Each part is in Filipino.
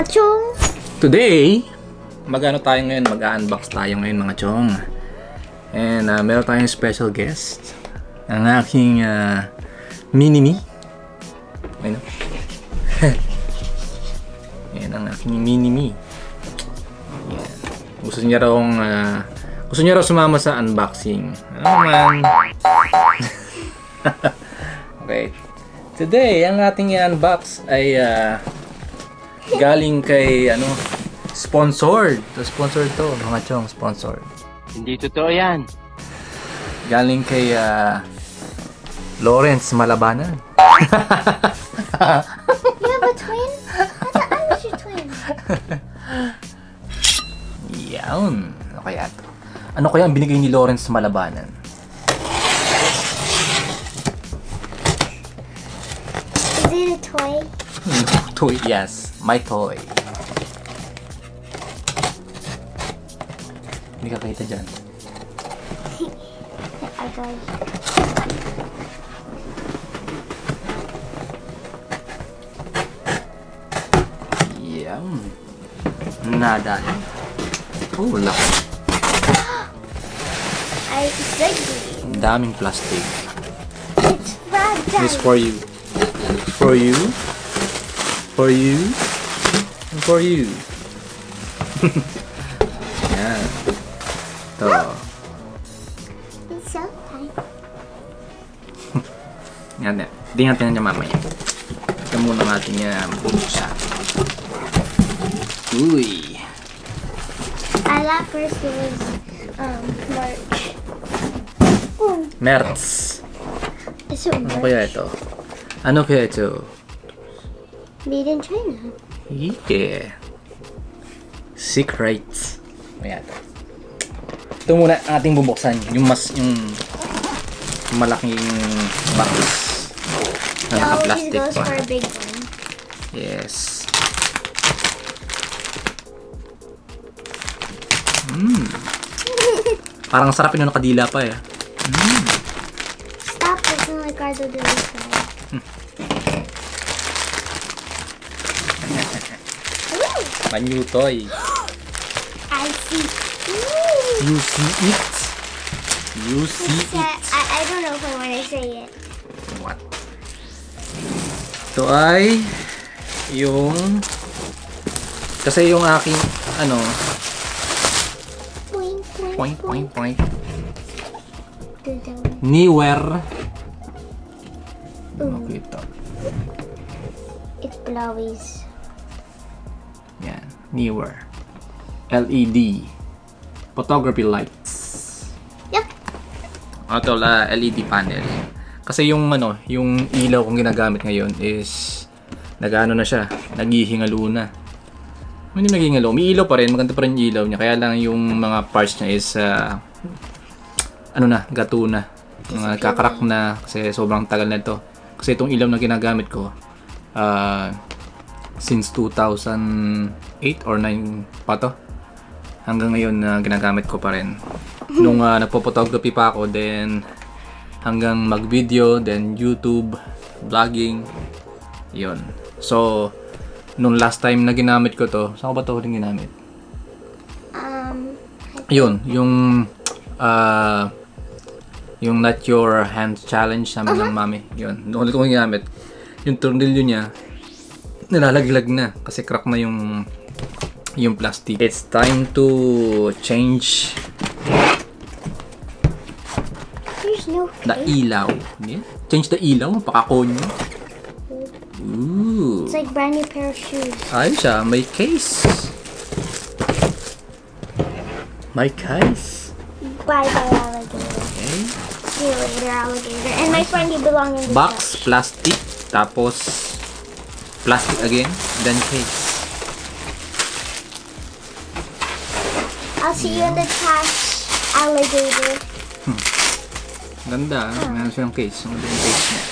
mga chong. Today, mag-ano tayo ngayon, mag-unbox tayo ngayon mga chong. And uh, meron tayong special guest. Ang aking uh, mini-me. Ayun. Yan ang aking mini-me. Yan. Gusto niya raw uh, gusto niya raw sumama sa unboxing. Ano man. okay. Today, ang ating i-unbox ay uh, galing kay ano sponsored. So, sponsored to, mga chong, sponsored. Hindi totoo yan. Galing kay uh, Lawrence Malabanan. You have a twin? I thought I was your twin. Yan. Ano kaya to? Ano kaya ang binigay ni Lawrence Malabanan? Is it a toy? Toy, yes. My toy. Hindi ka kita dyan. It. Yan. Nadali. Oh, laki. I exactly. Daming plastic. It's fragile. This for you. For you. For you. And for you. Yan. Ito. It's so tight. Yan yan. Hindi natin yan mamaya. Ito muna natin yan bubuksan. Uy. I thought first it was um March. Oh, Merz. it's a Ano March. kaya ito? Ano kaya ito? Made in China. Yeah. Secrets. Kaya ito. Muna ang ating bubuksan. Yung mas, yung malaking box. Na naka-plastic pa. for a big one. Yes. Mmm. Parang sarap yun nakadila pa eh. Stop looking like Gardo de A new toy. I see. Ooh. You see it? You see it? I, I don't know if I want to say it. What? Ito ay yung kasi yung aking ano Point, point, point point. Newer Ooh, Makita. it's blowies. Yan. Newer. LED. Photography lights. Yep. Ito la LED panel. Kasi yung ano, yung ilaw kong ginagamit ngayon is nagano na siya, naghihingalo na. Hindi naghihingalo, may ilaw pa rin, maganda pa rin yung ilaw niya. Kaya lang yung mga parts niya is ah, ano na, gato na. Mga kakarak na kasi sobrang tagal na ito. Kasi itong ilaw na ginagamit ko ah, since 2008 or 9 pa to. Hanggang ngayon na ginagamit ko pa rin. Nung uh, nagpo-photography pa ako, then hanggang mag-video, then YouTube, vlogging, yun. So, nung last time na ginamit ko to, saan ko ba to huling ginamit? Um, Yun, yung ah yung not your hand challenge namin ng mami. Yun, noon ulit ko ginamit. Yung tornilyo niya, nilalaglag na kasi crack na yung yung plastic. It's time to change there's no the ilaw. Yeah? Change the ilaw, pakakonyo. Ooh. It's like brand new pair of shoes. Ayun siya, may case. May case. Bye bye alligator. Okay. See you later alligator. And my friend, you belong in the Box, plastic, tapos plastic again, then case. I'll see you in the trash alligator. Ganda, ah. meron siyang case. Ano yung case niya?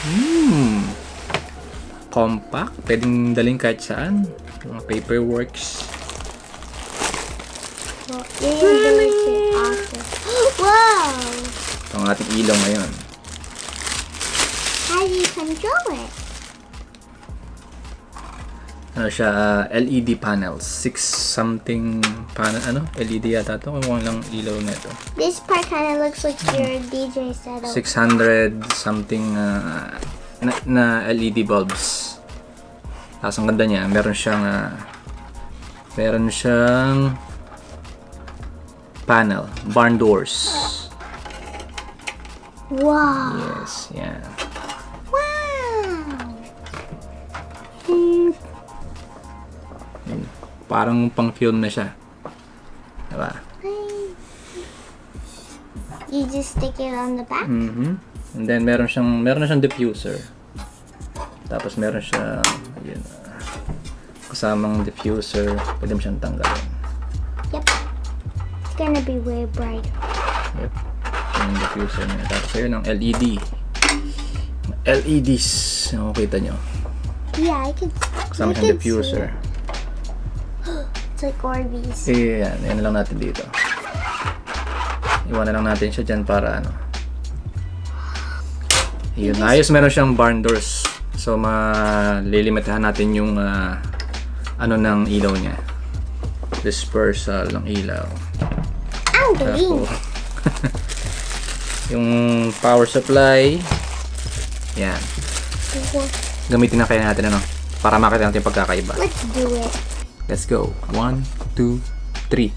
Hmm. Compact. Pwedeng daling kahit saan. Mga paperworks. Well, do. Whoa! Ito ang ating ilaw ngayon. control it. Ano siya, ah, LED panels. 6 something panel, ano? LED yata to. Kung lang ilaw na ito. This part kind of looks like your DJ setup. 600 something ah, na, na LED bulbs. Tapos ang ganda niya, meron siyang ah, meron siyang panel, barn doors. Wow. Yes, yan. Wow. Parang pang film na siya. Diba? You just stick it on the back. Mhm. And then meron siyang meron na siyang diffuser. Tapos meron siyang ayun, ah, kasamang diffuser, pwede mo siyang tanggalin. Yep. It's gonna be way brighter. Yep. Yun yung diffuser niya. Tapos ayun ang LED. LEDs. Yung kita nyo. Yeah, I could. Kasama siyang diffuser. see it. It's like Orbeez. Eh, yan. Lang natin dito. Iwanan lang natin siya dyan para ano. Yun. Ayos meron siyang barn doors. So, malilimitahan natin yung ah, ano ng ilaw niya. Dispersal ng ilaw. Ang galing. Yung power supply. Yan. Gamitin na kaya natin ano. Para makita natin yung pagkakaiba. Let's do it. Let's go. One, two, three.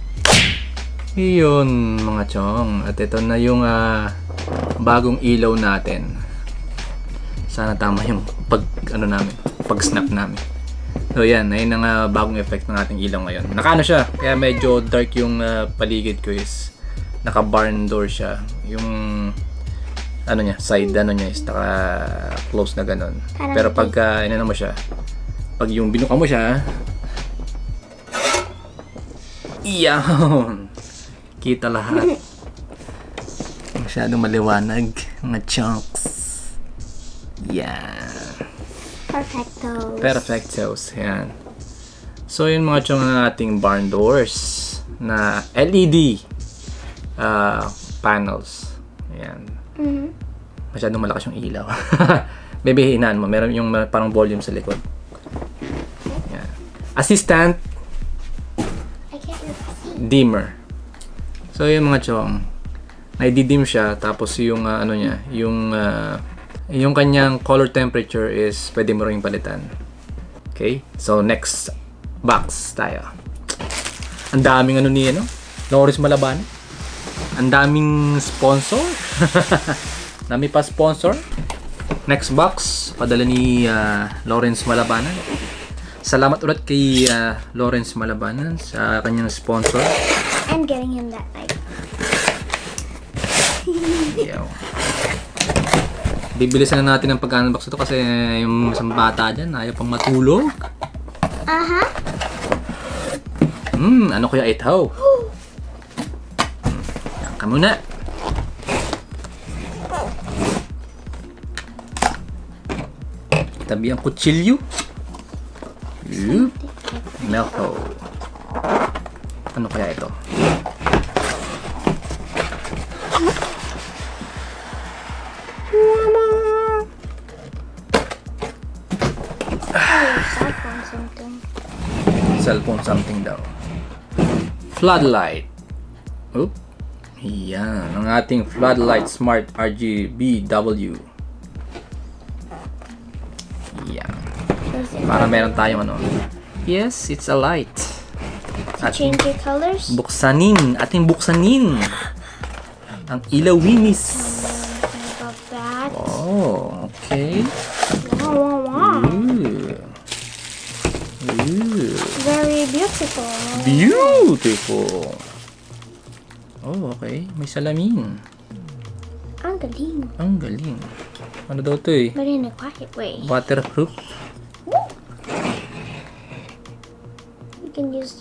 Iyon mga chong. At ito na yung ah, bagong ilaw natin. Sana tama yung pag ano namin, pag snap namin. So yan, ayun ang ah, bagong effect ng ating ilaw ngayon. Nakaano siya, kaya medyo dark yung ah, paligid ko is naka barn door siya. Yung ano niya, side ano niya is naka close na ganun. Pero pag uh, ano mo siya, pag yung binuka mo siya, iyan! Kita lahat. Masyadong maliwanag. Mga chunks. Yan. Perfecto. Perfectos. Yan. So, yun mga chong ng ating barn doors na LED ah, panels. Yan. Mhm. Masyadong malakas yung ilaw. Maybe hinaan mo. Meron yung uh, parang volume sa likod. Yan. Assistant dimmer. So yung mga chong, nai-dim siya tapos yung ah, ano niya, yung ah, yung kanyang color temperature is pwede mo ring palitan. Okay? So next box tayo. Ang daming ano ni ano, Loris Malaban. Ang daming sponsor. Dami pa sponsor. Next box, padala ni ah, Lawrence Malabanan. Salamat ulit kay ah, Lawrence Malabanan sa kanyang sponsor. I'm getting him that knife. Yaw. Bibilisan na natin ang pag-unbox ito kasi yung isang bata dyan ayaw pang matulog. Uh huh. Hmm, ano kaya ito? Yan ka muna. Tabi ang kutsilyo. Melto. Ano kaya ito? Oh, cell phone something. cellphone something daw. Floodlight. Oop. Yan. Ang ating floodlight smart RGBW. Yan. Para meron tayong ano. Yes, it's a light. Ating change your colors? buksanin. Ating buksanin. Ang ilawinis. About that? Oh, okay. Wow, wow, wow. Ooh. Ooh. Very beautiful. Beautiful. Oh, okay. May salamin. Ang galing. Ang galing. Ano daw to eh? But in a quiet way. Waterproof.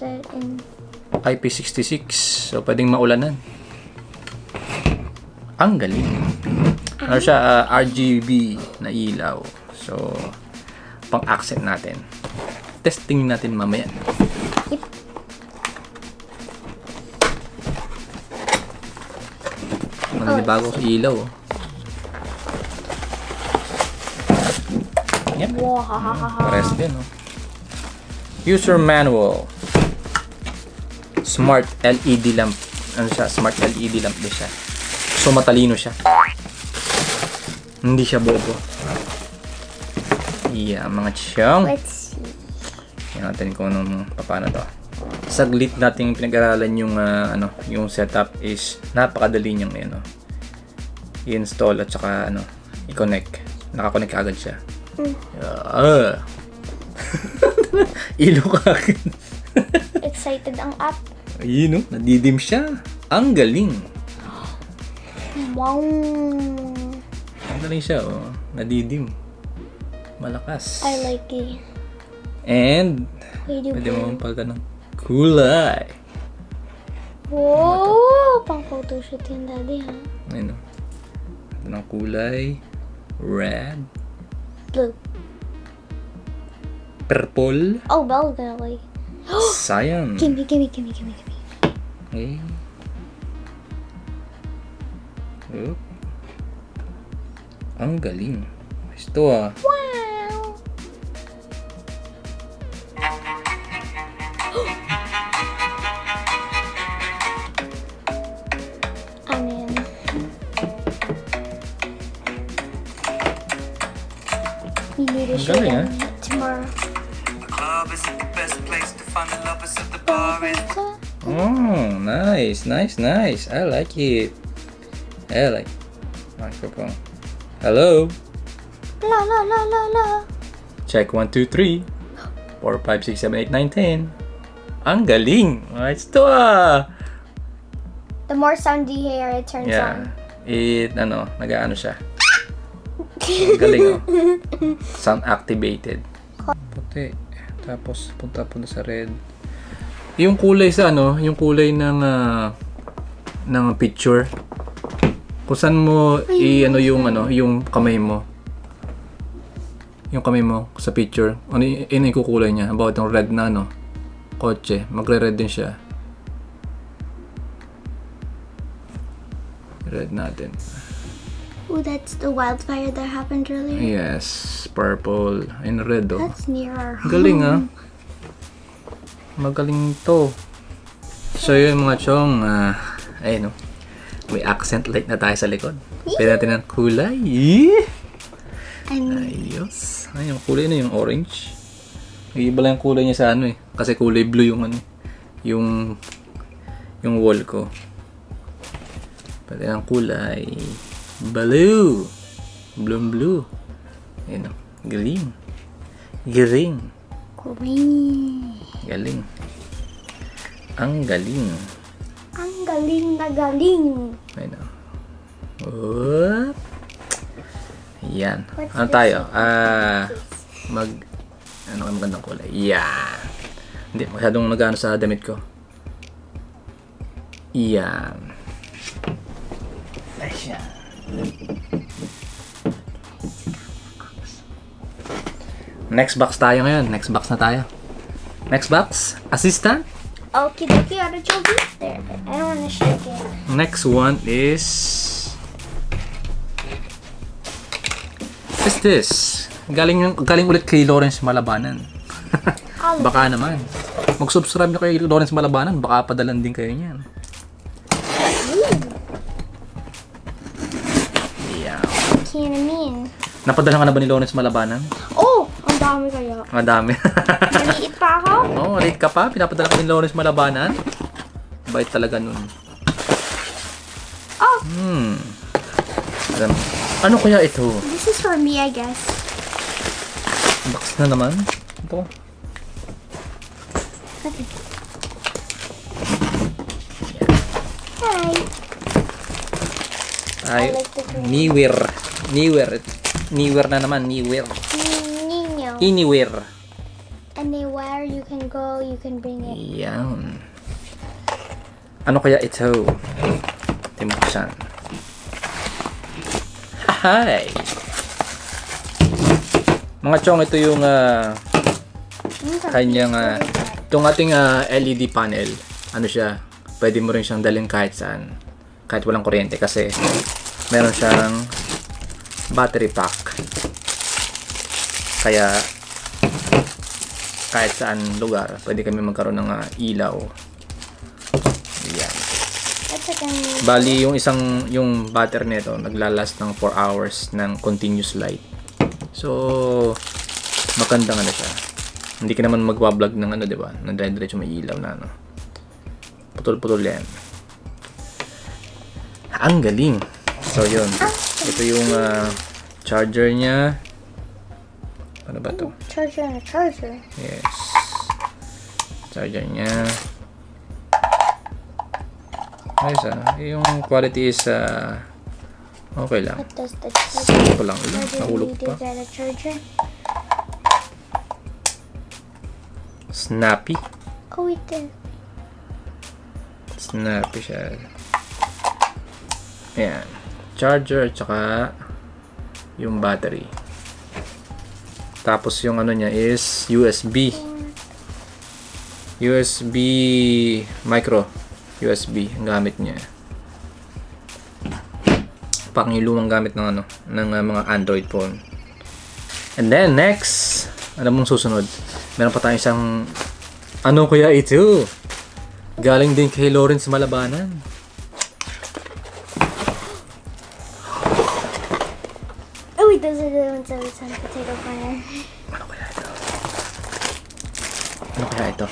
That in. IP66. So, pwedeng maulanan. Ang galing. Ano siya? ah, RGB na ilaw. So, pang-accent natin. Testing natin mamaya. Yep. Maninibago sa ilaw. oh. Yep. Wow. Pares din, no? User manual. Smart LED lamp. Ano siya? Smart LED lamp din siya. So, matalino siya. Hindi siya bobo. Yeah, mga chong. Let's see. Tingnan natin kung anong paano to. Saglit nating pinag-aralan yung ah, ano, yung setup is napakadali niyang ano, i-install at saka ano, i-connect. Nakakonect agad siya. Ah. Ilo ka. Excited ang app. Ayun no, nadidim siya. Ang galing. Wow. Ang galing siya, oh. Nadidim. Malakas. I like it. And, Pwede mo pag ng kulay. Wow! Pang photoshoot yun, daddy, ha? Ayun no. Ito ng kulay. Red. Blue. Purple. Oh, burgundy. Cyan. Gimme, gimme, gimme, gimme, gimme. Okay. Oop. Ang galing. Ito ah. Wow! ano yan? We need to show them tomorrow. Club is the best place to find the lovers at the bar is Oh, nice, nice, nice. I like it. I like microphone. Hello. La la la la la. Check 1, 2, 3. 4, 5, 6, 7, 8, 9, 10. Ang galing. Nice to ah. The more sound you hear, it turns Yeah. on. It, ano, nag-ano siya. Ang galing oh. Sound activated. Puti. Tapos, punta punta sa red. Yung kulay sa ano, yung kulay ng ah, ng picture. Kung saan mo i ano yung ano, yung kamay mo. Yung kamay mo sa picture. Ano yun yung kukulay niya? About yung red na ano, kotse. Magre-red din siya. Red natin. Oh, that's the wildfire that happened earlier. Yes, purple. Ayun, red oh. That's near our home. Galing ah. Magaling to. So yun mga chong, ah, ayun oh. May accent light na tayo sa likod. Pwede natin ng kulay. Eh! Ayos. Ay, yung kulay na yung orange. Iba lang yung kulay niya sa ano eh. Kasi kulay blue yung ano. Yung yung wall ko. Pwede ng kulay. Blue. Blue blue. Ayun o. Galing. Galing. green. Galing. Ang galing. Ang galing na galing. Ayun o. Whoop. Yan. What's Ano tayo? Ah, mag... Ano ang magandang kulay? Yan. Hindi, masyadong nag sa damit ko. Yan. Ay, siya. Next box tayo ngayon. Next box na tayo. Next box. Assistant. Okie dokie, out of there. I don't want to shake it. Next one is... What's this? Galing, galing ulit kay Lawrence Malabanan. baka naman. Mag-subscribe na kay Lawrence Malabanan. Baka padalan din kayo niyan. Yeah. Can I mean? Napadala ka na ba ni Lawrence Malabanan? Oh, ang dami kaya. Madami. Maliit pa ako. oh, late ka pa. Pinapadala ka ni Lawrence Malabanan. Bait talaga nun. Oh, Hmm. Alam, ano kaya ito? this is for me, I guess. Box na naman. Ito. Okay. Hi. Ay, I like. Niwer. Niwer. Niwer na naman. Niwer. Nino. Anywhere. Anywhere you can go, you can bring it. Yan. Ano kaya ito? Timuksan. Hi! Mga chong, ito yung ah, kanyang ah, itong ating ah, LED panel. Ano siya? Pwede mo rin siyang dalhin kahit saan. Kahit walang kuryente kasi meron siyang battery pack. Kaya kahit saan lugar, pwede kami magkaroon ng ah, ilaw. Ayan. Bali, yung isang, yung battery nito, naglalast ng 4 hours ng continuous light. So, maganda nga na siya. Hindi ka naman magbablog ng ano, di ba? Na dire-diretso may ilaw na ano. Putol-putol yan. Ang galing. So, yun. Ito yung ah, charger niya. Ano ba to? Charger and a charger. Yes. Charger niya. Ayos ah. Yung quality is ah, okay lang. Simple lang. Do Nahulog pa. Snappy. Oh, we did. Snappy siya. Ayan. Charger at saka yung battery. Tapos yung ano niya is USB. USB micro USB ang gamit niya. Pang yung lumang gamit ng ano ng uh, mga Android phone. And then next, ano mong susunod? Meron pa tayong isang ano kaya ito? Galing din kay Lawrence Malabanan. Those are the ones that was on potato corner. Ano kaya ito? Ano kaya ito?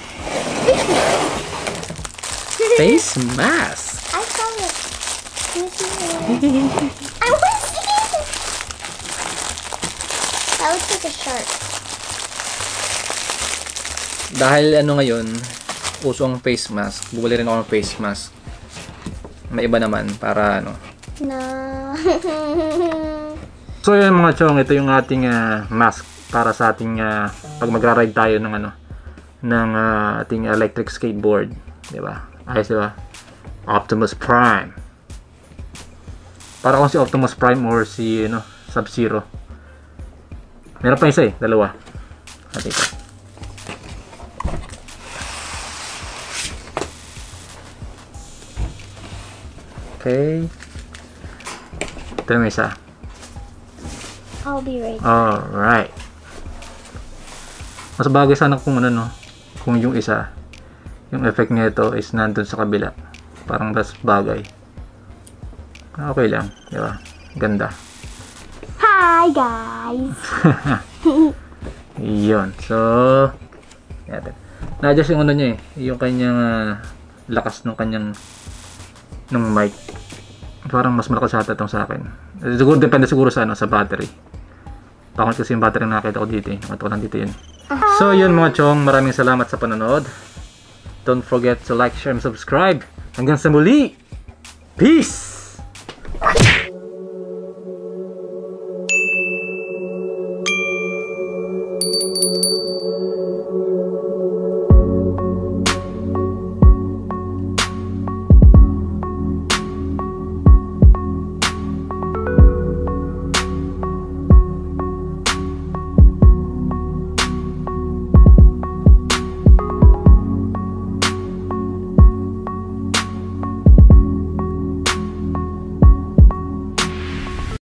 Face mask. I saw it. Can you see it? I want to see it. That looks like a shark. Dahil ano ngayon, uso ang face mask. Bumili rin ako ng face mask. May iba naman para ano. No. So yun mga chong, ito yung ating ah, mask para sa ating ah, pag magra-ride tayo ng ano ng ah, ating electric skateboard, 'di ba? Ayos 'di ba? Optimus Prime. Para kung si Optimus Prime or si ano, Sub-Zero. Meron pa isa eh, dalawa. At ito. Okay. Ito yung isa. I'll be right. Alright. Mas bagay sana kung ano no, kung yung isa, yung effect nito is nandun sa kabila. Parang mas bagay. Okay lang, di ba? Ganda. Hi, guys. Iyon. So, natin. Na-adjust yung ano niya eh, yung kanyang ah, lakas ng kanyang ng mic. Parang mas malakas ata itong sa akin. Eh, Siguro, depende siguro sa ano, sa battery. Pangat kasi yung battery na nakita ko dito eh. Nakita ko lang dito yun. So, yun mga chong. Maraming salamat sa panonood. Don't forget to like, share, and subscribe. Hanggang sa muli. Peace!